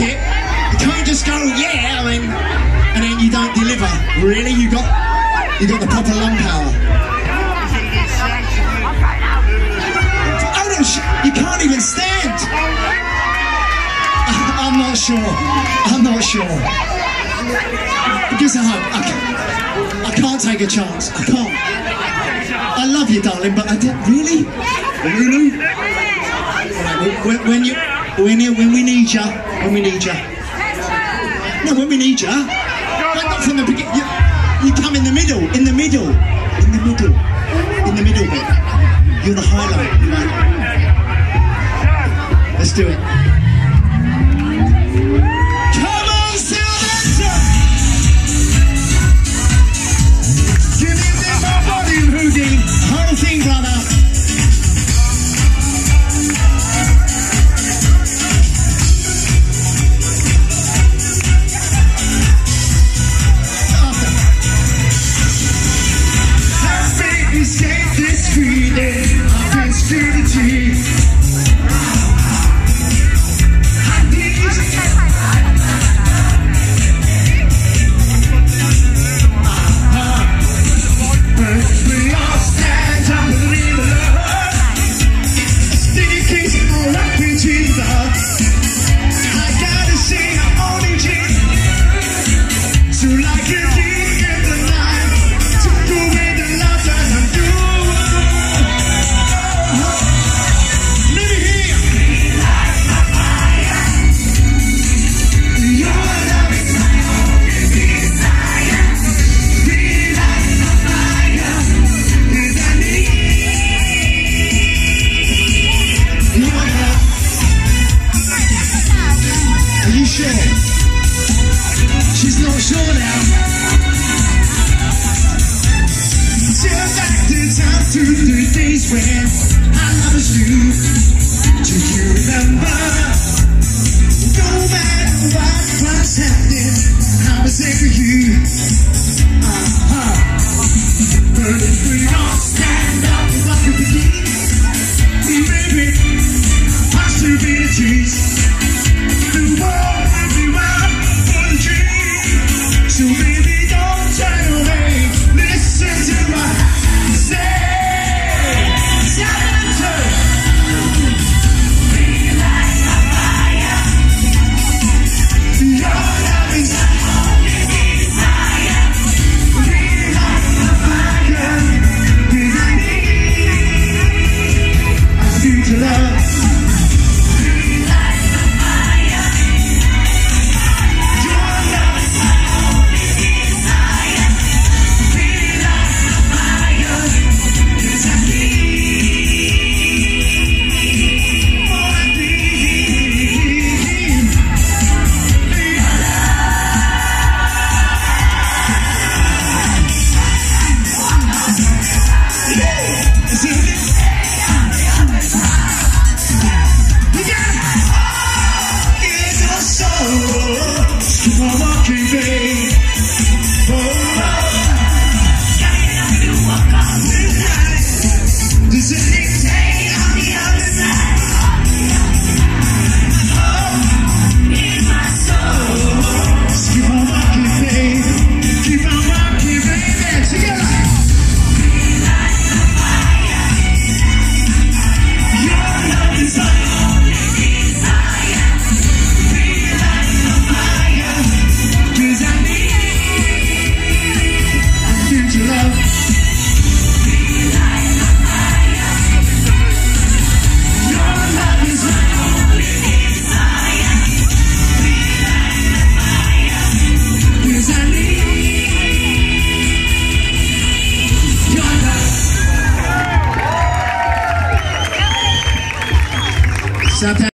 it. You can't just go, yeah, I mean, and then you don't deliver. Really, you got you got the proper lung power. Oh no, you can't even stand. I'm not sure. I'm not sure. It gives a. I can't, I can't take a chance. I can't. I love you, darling, but I don't really, really. When, when you, when you, when we need you, when we need you. No, when we need you. Not from the beginning. You, you come in the middle, in the middle, in the middle, in the middle bit. You're the highlight. Let's do it. To the days when I was you. Do you remember? No matter what was happening, I was there for you. Uh-huh. But if we all stand up and walk with I love. South